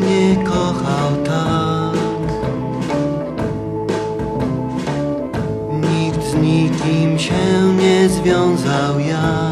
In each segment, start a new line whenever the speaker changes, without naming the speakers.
nikt nie kochał tak. Nikt z nikim się nie związał jak.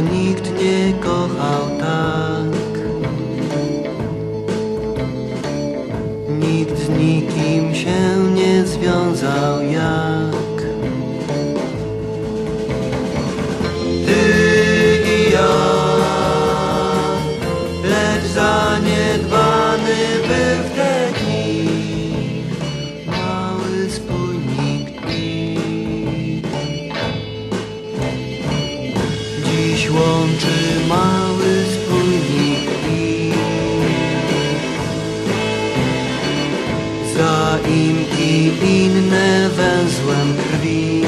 Nikt nie kochał tak. Nikt z nikim się nie związał jak. Ty i ja Lecz zaniedbany był w te dni Mały spójnik Zaimki inne węzłem krwi.